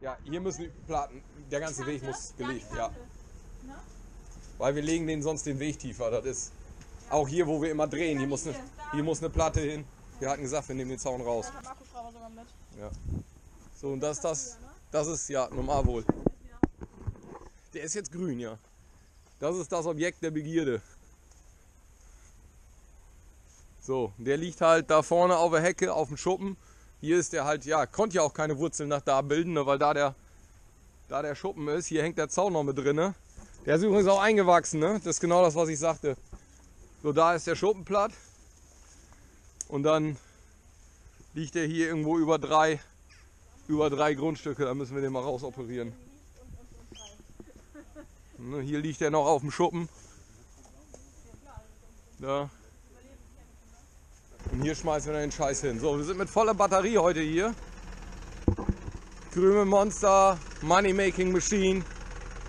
Ja, hier müssen die Platten, der ganze Weg muss gelegt, ja. Weil wir legen den sonst den Weg tiefer. Das ist auch hier, wo wir immer drehen. Hier muss eine, hier muss eine Platte hin. Wir hatten gesagt, wir nehmen den Zaun raus. Ja. So, und das, das, das ist ja normal wohl. Der ist jetzt grün, ja. Das ist das Objekt der Begierde. So, der liegt halt da vorne auf der Hecke, auf dem Schuppen. Hier ist der halt, ja, konnte ja auch keine Wurzeln nach da bilden, ne, weil da der, da der Schuppen ist. Hier hängt der Zaun noch mit drin. Ne? Der ist übrigens auch eingewachsen, ne? Das ist genau das, was ich sagte. So, da ist der Schuppen platt. Und dann liegt der hier irgendwo über drei, über drei Grundstücke. Da müssen wir den mal rausoperieren. Ne, hier liegt er noch auf dem Schuppen. Da. Und hier schmeißen wir den Scheiß hin. So, wir sind mit voller Batterie heute hier. Krümel Monster, Money Making Machine,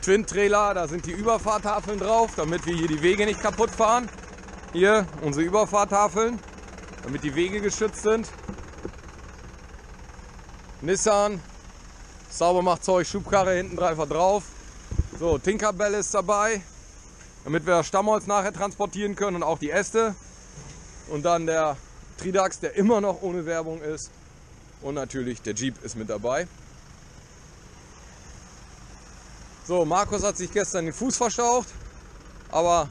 Twin Trailer, da sind die Überfahrtafeln drauf, damit wir hier die Wege nicht kaputt fahren. Hier unsere Überfahrtafeln, damit die Wege geschützt sind. Nissan, Saubermachzeug, Schubkarre hinten dreifach drauf. So, Tinkerbell ist dabei, damit wir das Stammholz nachher transportieren können und auch die Äste. Und dann der Tridax, der immer noch ohne Werbung ist. Und natürlich der Jeep ist mit dabei. So, Markus hat sich gestern den Fuß verstaucht, aber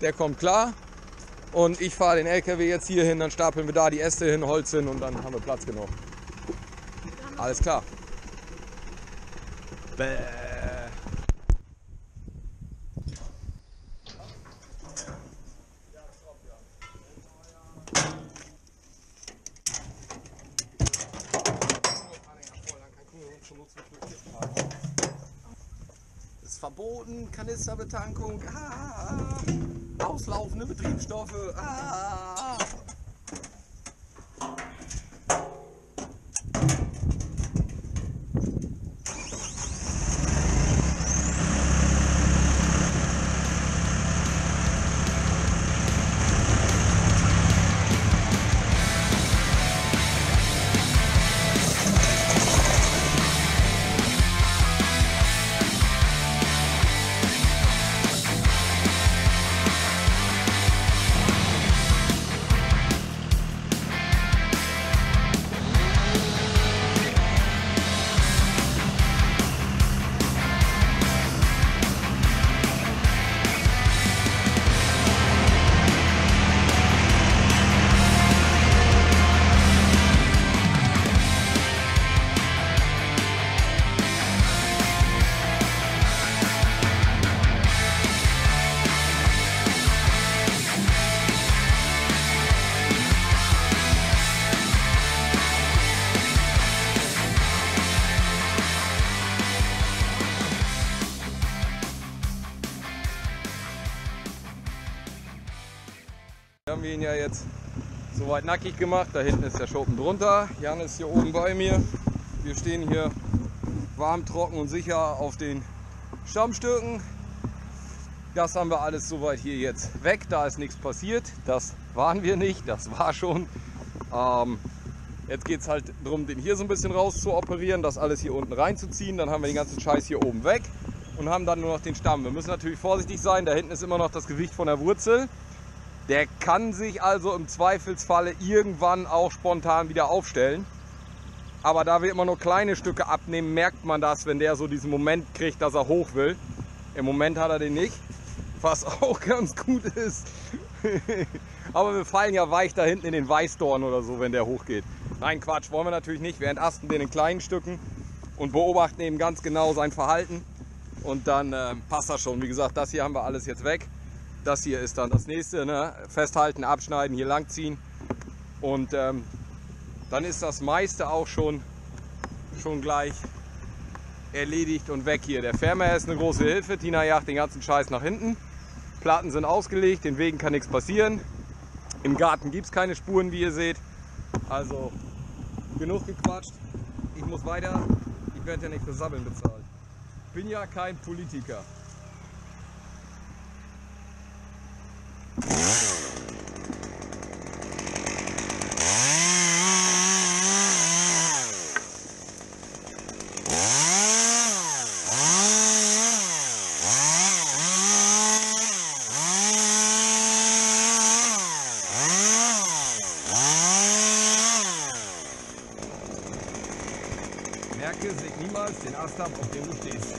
der kommt klar. Und ich fahre den LKW jetzt hier hin, dann stapeln wir da die Äste hin, Holz hin und dann haben wir Platz genug. Alles klar. Bäh. Verboten, Kanisterbetankung, ah, auslaufende Betriebsstoffe, ah. Wir haben ihn ja jetzt soweit nackig gemacht. Da hinten ist der Schuppen drunter. Jan ist hier oben bei mir. Wir stehen hier warm, trocken und sicher auf den Stammstücken. Das haben wir alles soweit hier jetzt weg. Da ist nichts passiert. Das waren wir nicht. Das war schon. Ähm, jetzt geht es halt darum, den hier so ein bisschen raus zu operieren, das alles hier unten reinzuziehen. Dann haben wir den ganzen Scheiß hier oben weg und haben dann nur noch den Stamm. Wir müssen natürlich vorsichtig sein. Da hinten ist immer noch das Gewicht von der Wurzel. Der kann sich also im Zweifelsfalle irgendwann auch spontan wieder aufstellen. Aber da wir immer nur kleine Stücke abnehmen, merkt man das, wenn der so diesen Moment kriegt, dass er hoch will. Im Moment hat er den nicht, was auch ganz gut ist. Aber wir fallen ja weich da hinten in den Weißdorn oder so, wenn der hochgeht. Nein, Quatsch, wollen wir natürlich nicht. Wir entasten den in kleinen Stücken und beobachten eben ganz genau sein Verhalten. Und dann äh, passt das schon. Wie gesagt, das hier haben wir alles jetzt weg. Das hier ist dann das nächste. Ne? Festhalten, abschneiden, hier lang ziehen. Und ähm, dann ist das meiste auch schon, schon gleich erledigt und weg hier. Der Fernmäher ist eine große Hilfe. Tina jagt den ganzen Scheiß nach hinten. Platten sind ausgelegt, den Wegen kann nichts passieren. Im Garten gibt es keine Spuren, wie ihr seht. Also genug gequatscht. Ich muss weiter. Ich werde ja nicht für Sabbeln bezahlt. Bin ja kein Politiker. Niemals den Ast ab, auf dem du stehst.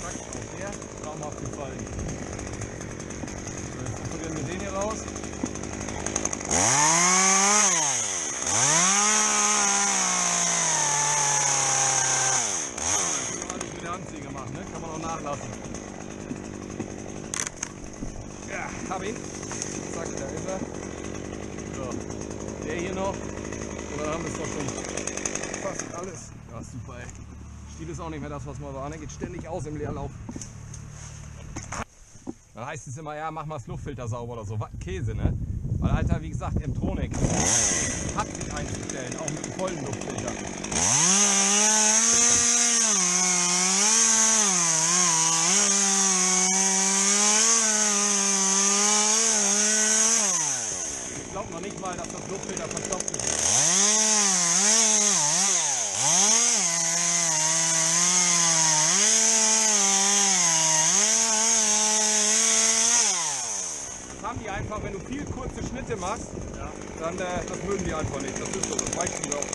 Zack, auch der traumhaft gefallen. So, jetzt probieren wir den hier raus. Alles mit der Handsäge gemacht, ne? Kann man auch nachlassen. Ihn. Zack, da ist er. So, der hier noch. Und dann haben wir es doch schon fast alles. Ja, super, ey. Stiel ist auch nicht mehr das, was mal war, ne? Geht ständig aus im Leerlauf. Dann heißt es immer, ja, mach mal das Luftfilter sauber oder so. Was Käse, ne? Weil, Alter, wie gesagt, M-Tronic hat sich einzustellen, auch mit dem vollen Luftfilter. Ich mal, dass das Luftfilter verstopft ist. Das haben die einfach, wenn du viel kurze Schnitte machst, dann äh, das mögen die einfach nicht. Das ist so, das weißt du auch.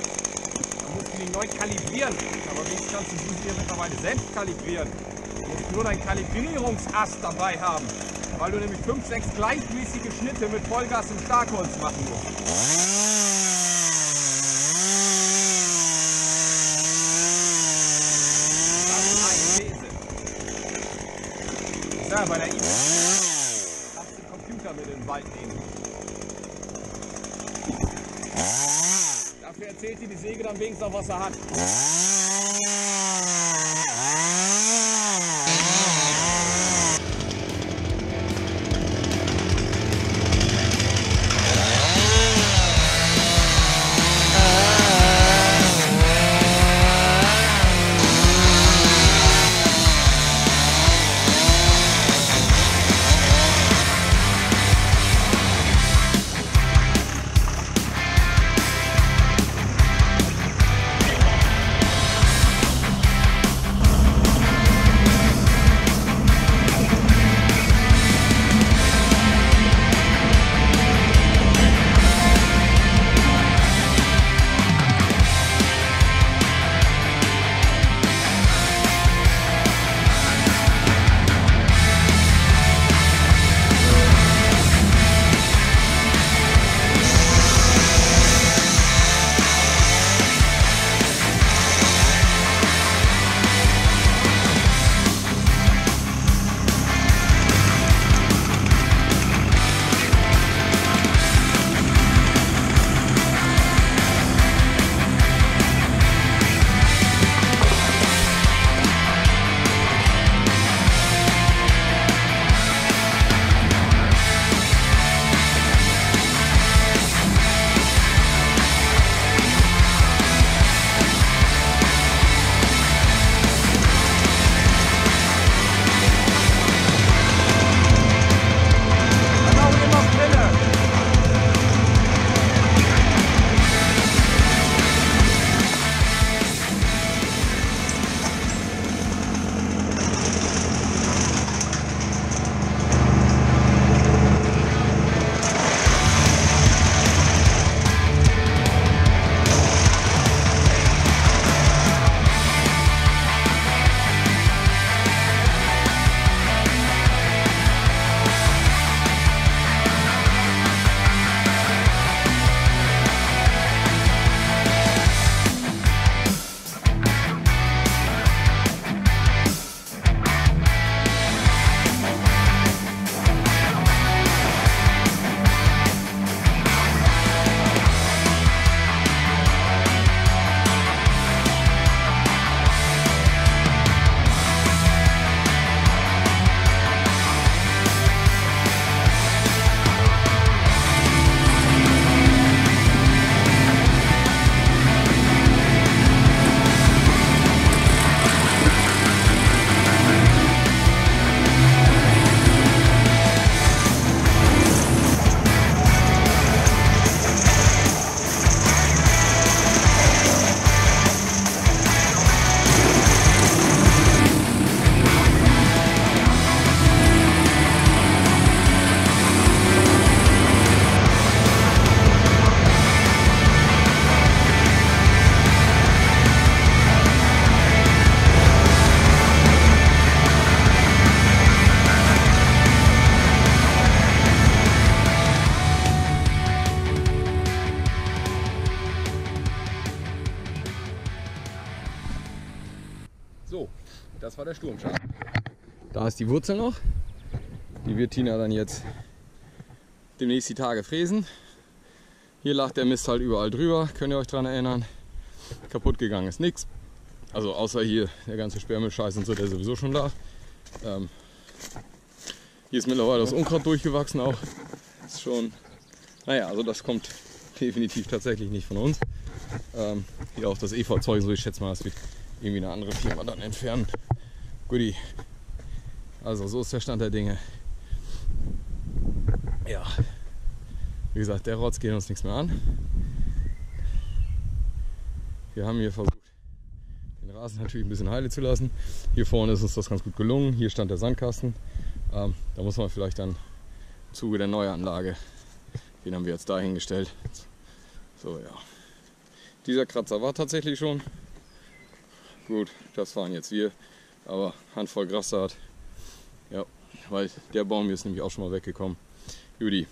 Dann musst du die neu kalibrieren. Aber wie kannst du die hier mittlerweile selbst kalibrieren? Du musst nur deinen Kalibrierungsast dabei haben. Weil du nämlich 5, 6 gleichmäßige Schnitte mit Vollgas im Starkholz machen musst. Ja, bei der E-Mail. Lass den Computer mit in den Wald nehmen. Dafür erzählt dir die Säge dann wenigstens auch, was er hat. Der Sturmschaden. Da ist die Wurzel noch. Die wird Tina dann jetzt demnächst die Tage fräsen. Hier lag der Mist halt überall drüber, könnt ihr euch daran erinnern. Kaputt gegangen ist nichts. Also außer hier der ganze Sperrmüllscheiß und so, der sowieso schon lag. Ähm, hier ist mittlerweile das Unkraut durchgewachsen auch. Ist schon, naja, also das kommt definitiv tatsächlich nicht von uns. Ähm, hier auch das EV-Zeug, so ich schätze mal, das wird irgendwie eine andere Firma dann entfernen. Guti. Also so ist der Stand der Dinge. Ja. Wie gesagt, der Rotz geht uns nichts mehr an. Wir haben hier versucht, den Rasen natürlich ein bisschen heile zu lassen. Hier vorne ist uns das ganz gut gelungen. Hier stand der Sandkasten. Ähm, da muss man vielleicht dann im Zuge der Neuanlage, den haben wir jetzt dahingestellt. So, ja. Dieser Kratzer war tatsächlich schon. Gut, das waren jetzt wir. Aber Handvoll Gras Ja, weil der Baum hier ist nämlich auch schon mal weggekommen. Judy,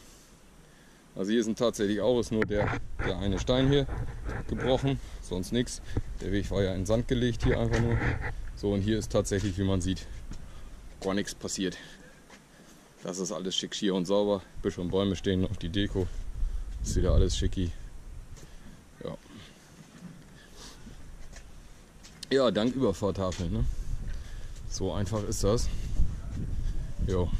also hier sind tatsächlich auch ist nur der, der eine Stein hier gebrochen, sonst nichts. Der Weg war ja in Sand gelegt hier einfach nur. So und hier ist tatsächlich, wie man sieht, gar nichts passiert. Das ist alles schick hier und sauber. Büsche und Bäume stehen noch, die Deko. Ist wieder alles schicki. Ja. Ja, dank Überfahrtafel. Ne? So einfach ist das. Jo.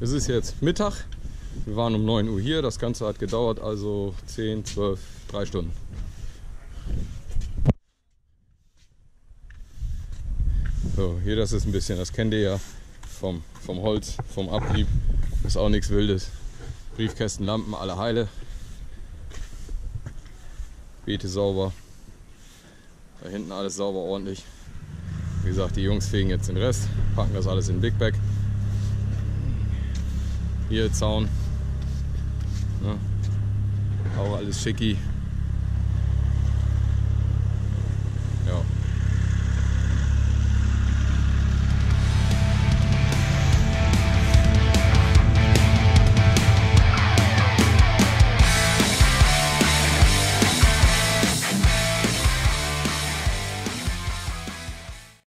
Es ist jetzt Mittag. Wir waren um 9 Uhr hier, das Ganze hat gedauert, also 10, 12, 3 Stunden. So, hier das ist ein bisschen, das kennt ihr ja vom, vom Holz, vom Abrieb. Ist auch nichts Wildes. Briefkästen, Lampen, alle heile. Beete sauber. Da hinten alles sauber, ordentlich. Wie gesagt, die Jungs fegen jetzt den Rest, packen das alles in Big Bag. Hier Zaun, Ne? Auch alles schicki.